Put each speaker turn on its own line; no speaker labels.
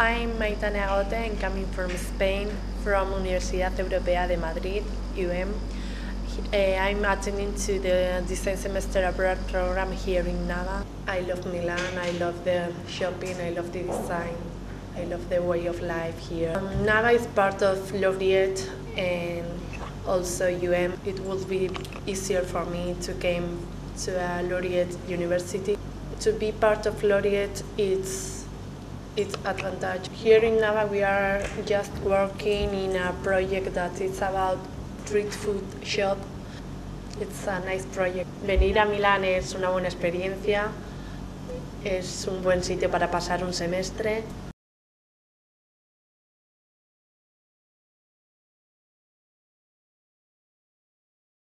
I'm Maitane Agote, I'm coming from Spain, from Universidad Europea de Madrid, UM. I'm attending to the design semester abroad program here in NABA. I love Milan, I love the shopping, I love the design, I love the way of life here. Um, NABA is part of Laureate and also UM. It would be easier for me to come to a Laureate University. To be part of Laureate, it's its advantage. Here in NABA, we are just working in a project that is about street food shop. It's a nice project. Venir a Milán es una buena experiencia, es un buen sitio para pasar un semestre